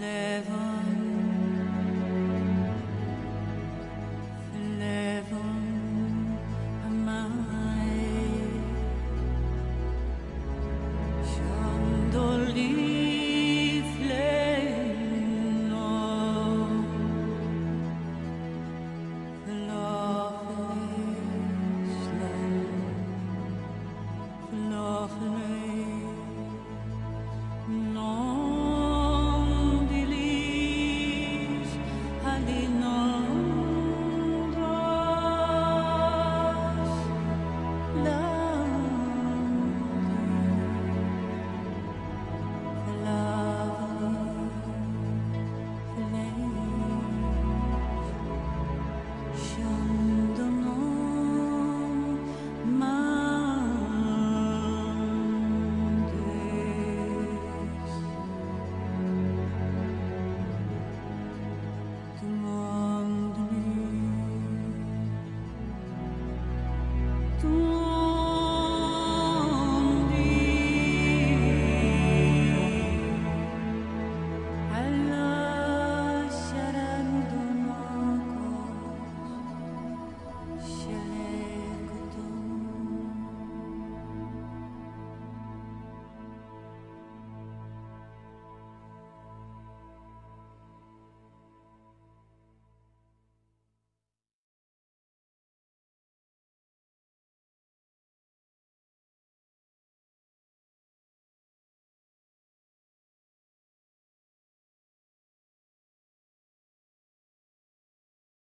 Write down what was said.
Level. tout.